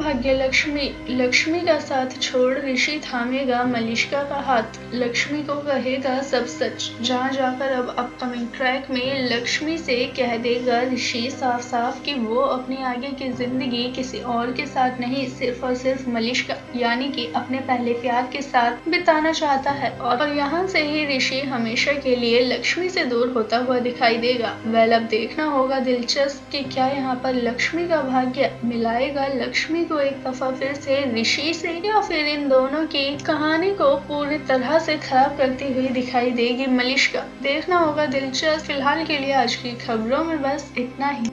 भाग्य लक्ष्मी लक्ष्मी का साथ छोड़ ऋषि थामेगा मलिश्का का हाथ। लक्ष्मी को कहेगा, सब सच। जहाँ जाकर अब अपकमिंग ट्रैक में लक्ष्मी से कह देगा ऋषि साफ़ साफ़ कि वो अपनी आगे की ज़िंदगी किसी और के साथ नहीं, सिर्फ़ और सिर्फ़ मलिश्का, यानी कि अपने पहले प्यार के साथ बिताना चाहता है। और यहाँ से ही ऋषि हमेशा के लिए लक्ष्मी से दूर होता हुआ दिखाई देगा। वेल, अब देखना होगा दिलचस्प कि क्या यहाँ पर लक्ष्मी का भाग्य मिलाएगा लक्ष्मी को एक दफ़ा फिर से ऋषि से या फिर इन दोनों की कहानी को पूरी तरह से खराब करती हुई दिखाई देगी मलिश्का। देखना होगा दिलचस्प फ़िलहाल के लिए आज की खबरों में बस इतना ही।